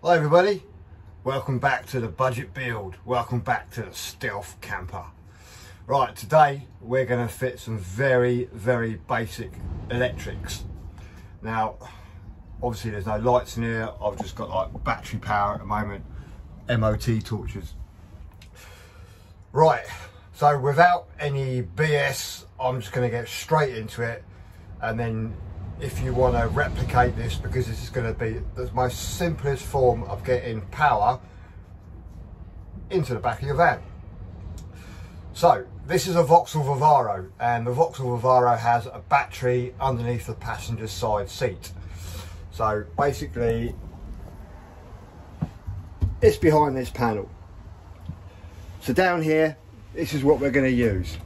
Hi everybody, welcome back to the budget build. Welcome back to the stealth camper. Right, today we're going to fit some very, very basic electrics. Now, obviously there's no lights in here. I've just got like battery power at the moment, MOT torches. Right, so without any BS, I'm just going to get straight into it and then if you want to replicate this because this is going to be the most simplest form of getting power into the back of your van. So this is a Vauxhall Vivaro and the Vauxhall Vivaro has a battery underneath the passenger side seat. So basically it's behind this panel. So down here this is what we're going to use.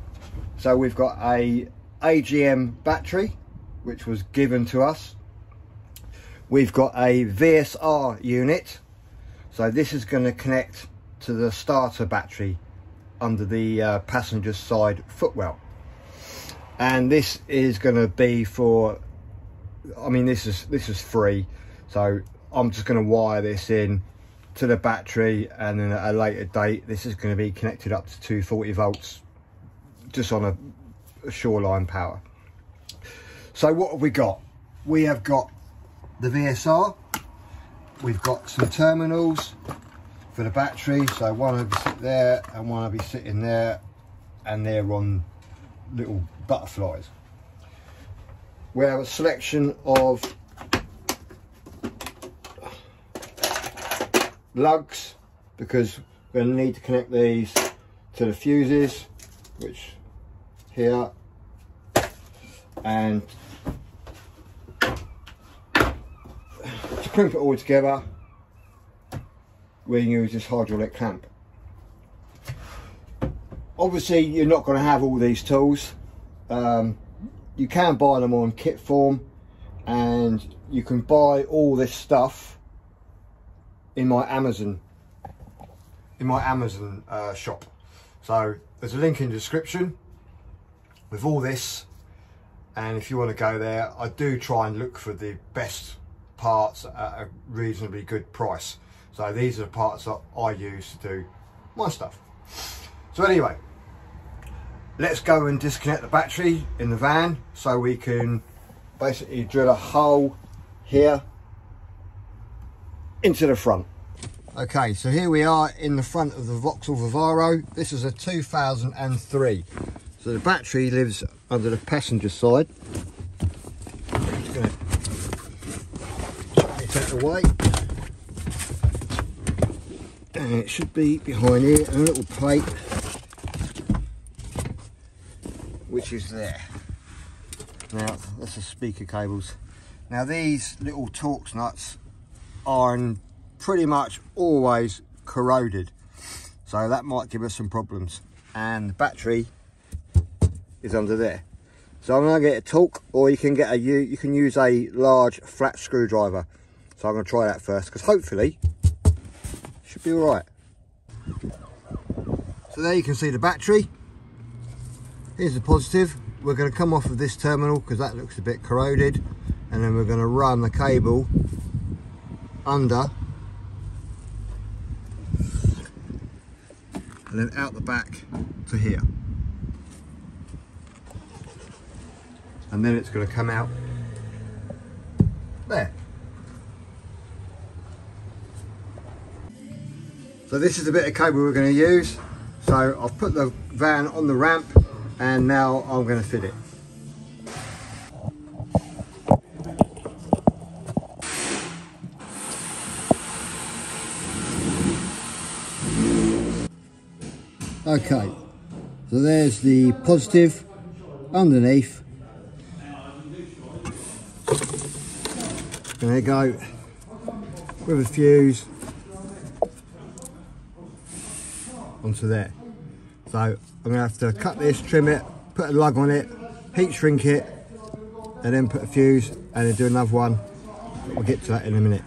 So we've got a AGM battery which was given to us. We've got a VSR unit. So this is going to connect to the starter battery under the uh, passenger side footwell. And this is going to be for, I mean, this is, this is free. So I'm just going to wire this in to the battery and then at a later date, this is going to be connected up to 240 volts just on a, a shoreline power. So what have we got? We have got the VSR. We've got some terminals for the battery. So one will be sit there and one will be sitting there and they're on little butterflies. We have a selection of lugs because we're going to need to connect these to the fuses which here and crimp it all together. We use this hydraulic clamp. Obviously you're not going to have all these tools. Um, you can buy them on kit form and you can buy all this stuff in my Amazon in my Amazon uh, shop. So there's a link in the description with all this and if you want to go there I do try and look for the best parts at a reasonably good price. So these are the parts that I use to do my stuff. So anyway let's go and disconnect the battery in the van so we can basically drill a hole here into the front. Okay so here we are in the front of the Vauxhall Vivaro. This is a 2003 so the battery lives under the passenger side. I'm just going to take that away. And it should be behind here, a little plate, which is there. Now, that's the speaker cables. Now these little Torx nuts are pretty much always corroded. So that might give us some problems. And the battery is under there. So I'm to get a torque or you can get a you can use a large flat screwdriver. So I'm going to try that first because hopefully should be all right. So there you can see the battery. Here's the positive. We're going to come off of this terminal because that looks a bit corroded and then we're going to run the cable under and then out the back to here. and then it's going to come out there. So this is the bit of cable we're going to use. So I've put the van on the ramp and now I'm going to fit it. Okay, so there's the positive underneath There you go, with a fuse onto there. So I'm gonna have to cut this, trim it, put a lug on it, heat shrink it, and then put a fuse and then do another one. We'll get to that in a minute.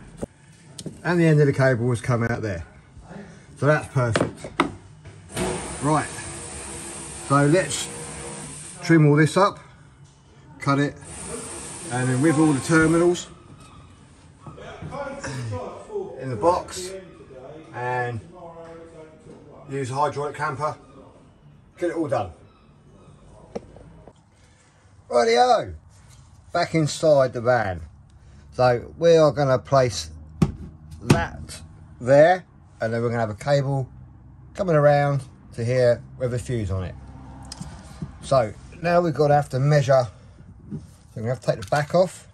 And the end of the cable has come out there. So that's perfect. Right, so let's trim all this up, cut it, and then with all the terminals, in the the box and use a hydraulic camper, get it all done. Rightio, back inside the van. So we are going to place that there and then we're going to have a cable coming around to here with a fuse on it. So now we've got to have to measure, so I'm going to have to take the back off.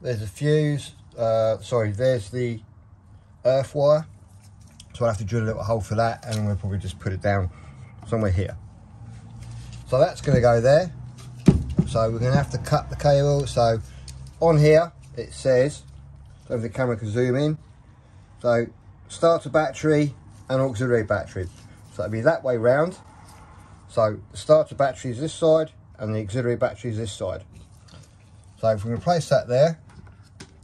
There's a fuse, uh, sorry, there's the earth wire. So I'll have to drill a little hole for that and we'll probably just put it down somewhere here. So that's going to go there. So we're going to have to cut the cable. So on here it says, so the camera can zoom in. So starter battery and auxiliary battery. So it'll be that way round. So the starter battery is this side and the auxiliary battery is this side. So if we replace that there,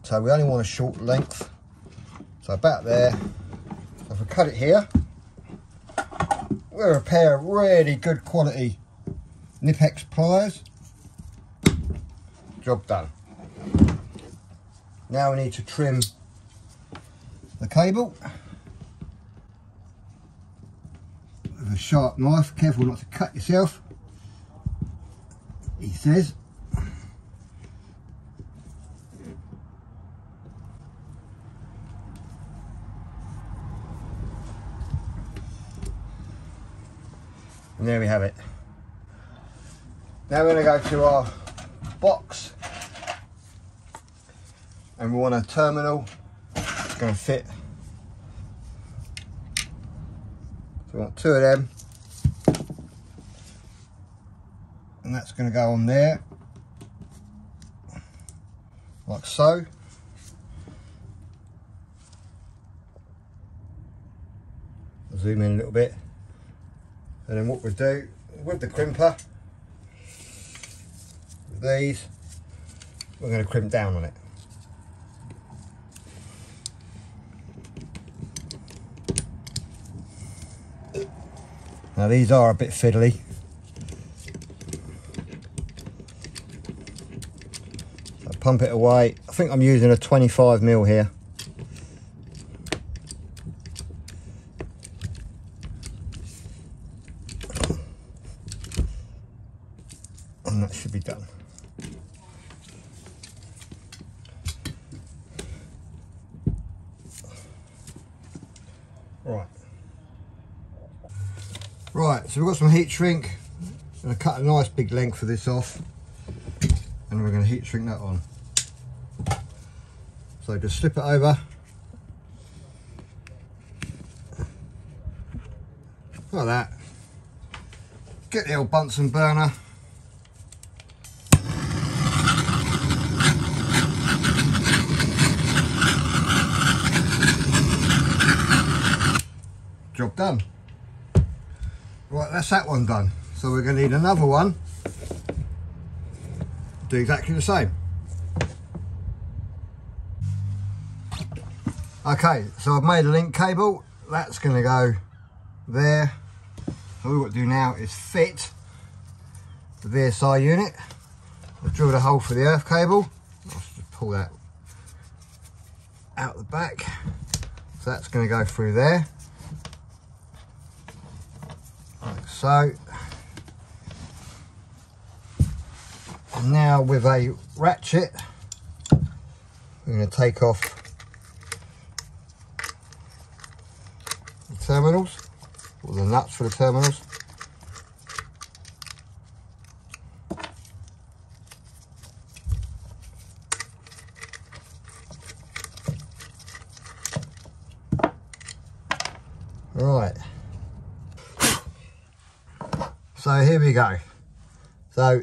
so we only want a short length. So about there. If we cut it here, we're a pair of really good quality Knipex pliers. Job done. Now we need to trim the cable with a sharp knife. Careful not to cut yourself. He says. And there we have it. Now we're going to go to our box. And we want a terminal. It's going to fit. So we want two of them. And that's going to go on there. Like so. Zoom in a little bit and then what we do with the crimper with these we're going to crimp down on it Now these are a bit fiddly. So pump it away. I think I'm using a 25 mil here. And that should be done. Right. Right, so we've got some heat shrink. I'm to cut a nice big length of this off. And we're going to heat shrink that on. So just slip it over. Like that. Get the old Bunsen burner. Job done. That's that one done. So we're going to need another one. Do exactly the same. Okay, so I've made a link cable. That's going to go there. All we've got to do now is fit the VSR unit. I've drilled a hole for the earth cable. I'll just pull that out the back. So that's going to go through there. like so. Now with a ratchet, we're going to take off the terminals, or the nuts for the terminals. Right. So here we go. So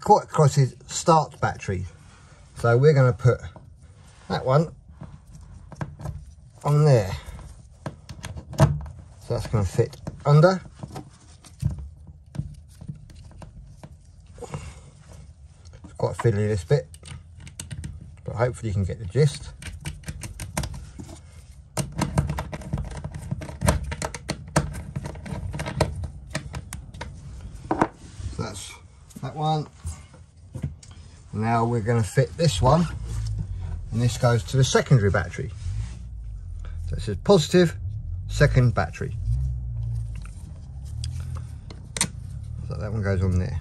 quite across his start battery. So we're going to put that one on there. So that's going to fit under. It's quite fiddly this bit, but hopefully you can get the gist. So that's that one. We're going to fit this one, and this goes to the secondary battery. So it says positive, second battery. So that one goes on there.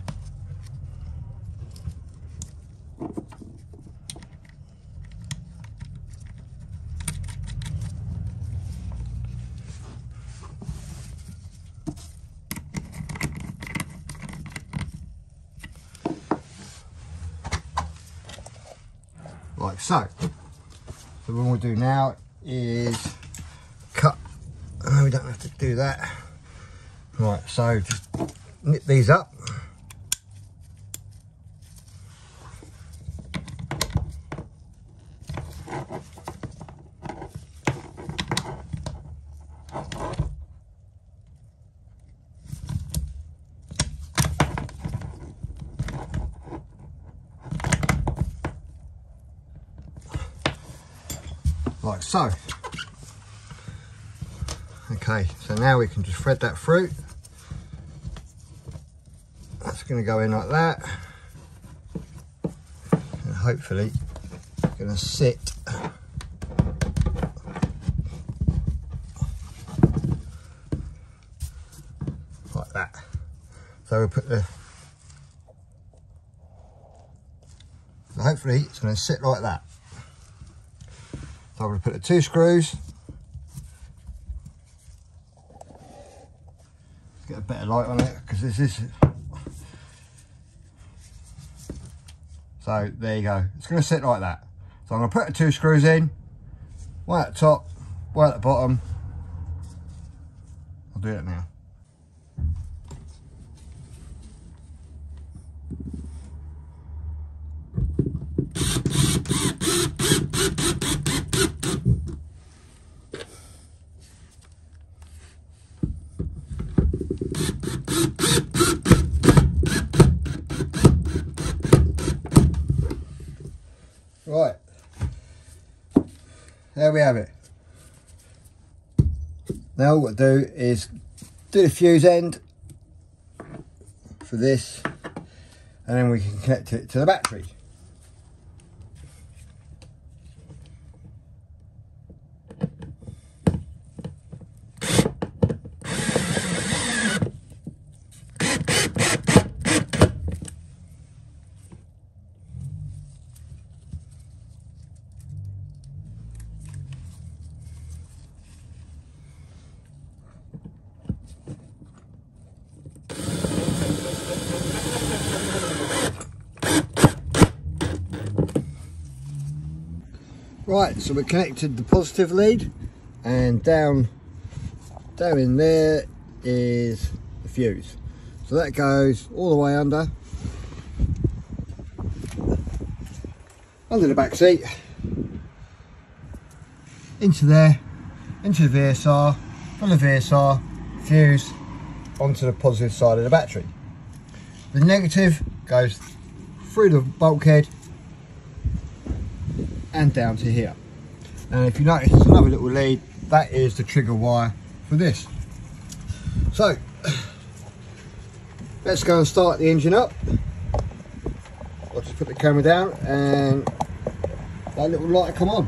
like so. What we'll do now is cut, oh, we don't have to do that. Right, so just knit these up. So. Okay, so now we can just thread that through. That's going to go in like that. And hopefully going to sit like that. So we'll put the so hopefully it's going to sit like that. So I'm going to put the two screws. Get a better light on it because this is. So there you go. It's going to sit like that. So I'm going to put the two screws in. One at the top, one at the bottom. I'll do it now. Right. There we have it. Now what we'll do is do the fuse end for this and then we can connect it to the battery. Right, so we connected the positive lead and down down in there is the fuse. So that goes all the way under under the back seat into there into the VSR from the VSR fuse onto the positive side of the battery. The negative goes through the bulkhead and down to here. And if you notice, another little lead. That is the trigger wire for this. So, let's go and start the engine up. I'll just put the camera down and that little light come on.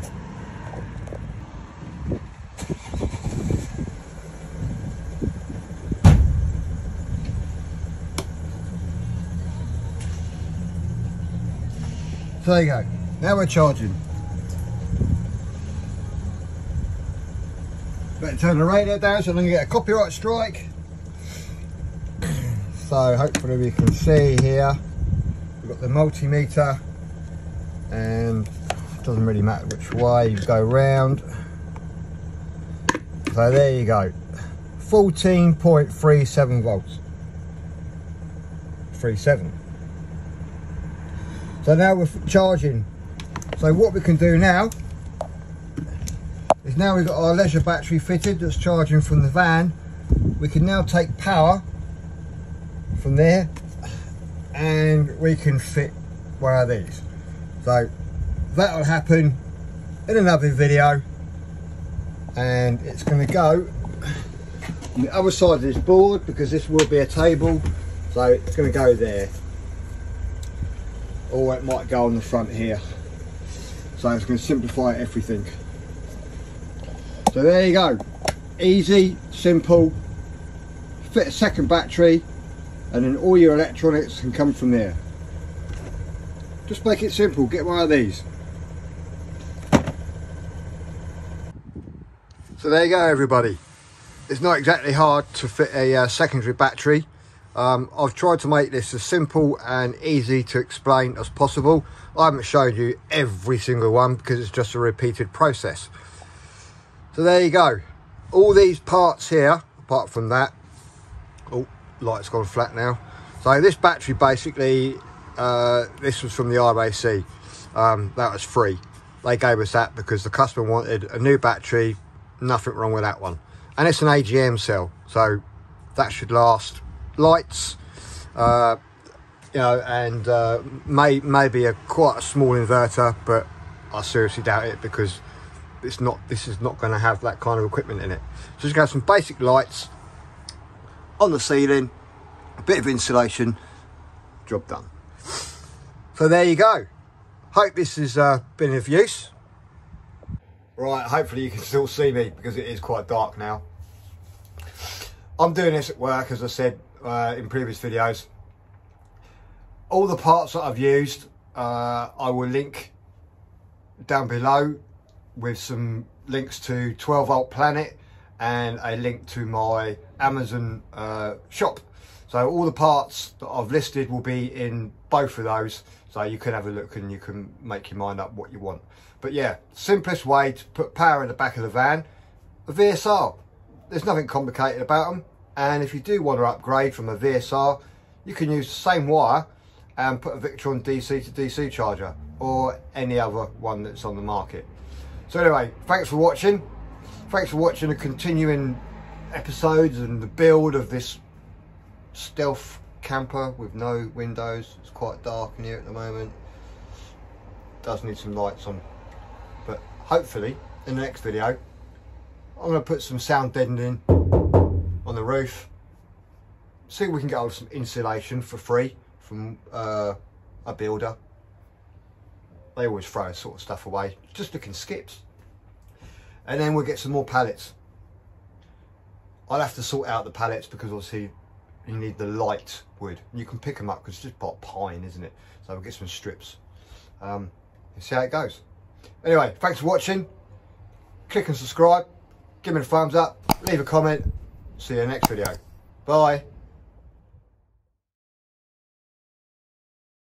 So there you go. Now we're charging. Better turn the radio down so I don't get a copyright strike. So hopefully we can see here, we've got the multimeter and it doesn't really matter which way you go round. So there you go, 14.37 volts, 37. So now we're charging. So what we can do now now we've got our leisure battery fitted that's charging from the van. We can now take power from there and we can fit one of these. So that'll happen in another video and it's going to go on the other side of this board because this will be a table so it's going to go there or it might go on the front here so it's going to simplify everything So there you go. Easy, simple, fit a second battery and then all your electronics can come from there. Just make it simple, get one of these. So there you go everybody. It's not exactly hard to fit a uh, secondary battery. Um, I've tried to make this as simple and easy to explain as possible. I haven't shown you every single one because it's just a repeated process. So there you go. All these parts here, apart from that, oh, light's gone flat now. So this battery basically, uh, this was from the RAC. Um, that was free. They gave us that because the customer wanted a new battery, nothing wrong with that one. And it's an AGM cell, so that should last. Lights, uh, you know, and uh, may maybe a quite a small inverter, but I seriously doubt it because it's not. This is not going to have that kind of equipment in it. So just got some basic lights on the ceiling, a bit of insulation, job done. So there you go. Hope this has uh, been of use. Right, hopefully you can still see me because it is quite dark now. I'm doing this at work, as I said uh, in previous videos all the parts that I've used uh, I will link down below with some links to 12 volt planet and a link to my Amazon uh, shop. So all the parts that I've listed will be in both of those. So you can have a look and you can make your mind up what you want. But yeah simplest way to put power in the back of the van a VSR there's nothing complicated about them and if you do want to upgrade from a VSR you can use the same wire and put a Victron DC to DC charger or any other one that's on the market. So anyway, thanks for watching. Thanks for watching the continuing episodes and the build of this stealth camper with no windows. It's quite dark in here at the moment. Does need some lights on. But hopefully in the next video I'm going to put some sound deadening on the roof. See if we can get some insulation for free from uh, a builder. They always throw this sort of stuff away, just looking skips. And then we'll get some more pallets. I'll have to sort out the pallets because obviously you need the light wood. You can pick them up because it's just about pine, isn't it? So we'll get some strips. Um, and see how it goes. Anyway, thanks for watching. Click and subscribe. Give me a thumbs up. Leave a comment. See you in the next video. Bye.